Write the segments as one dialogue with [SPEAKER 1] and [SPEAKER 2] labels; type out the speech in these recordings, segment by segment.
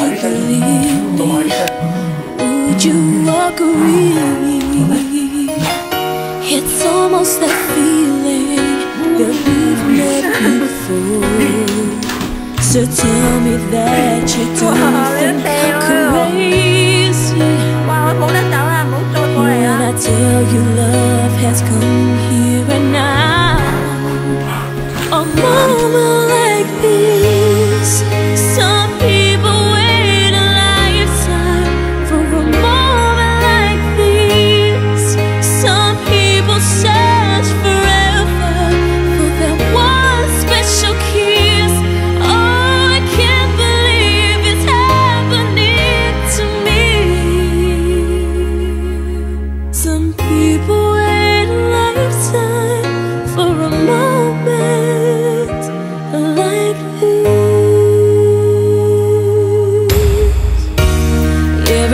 [SPEAKER 1] you believe? Would you agree? It's almost that feeling that we've met before. So tell me that you don't think I'm crazy.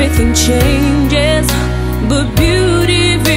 [SPEAKER 1] everything changes, but beauty.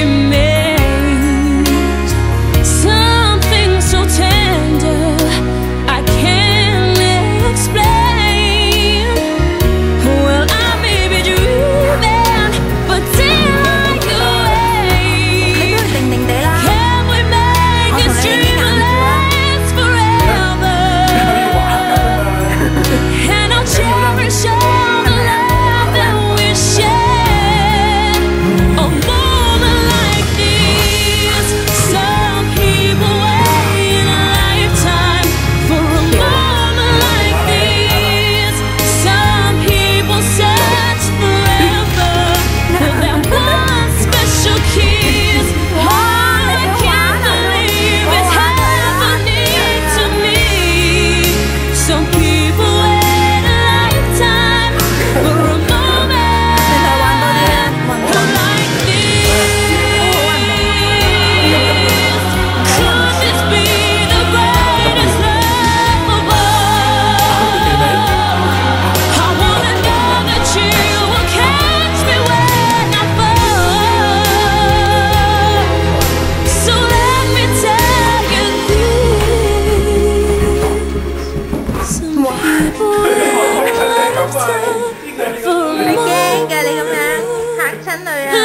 [SPEAKER 1] 真的呀。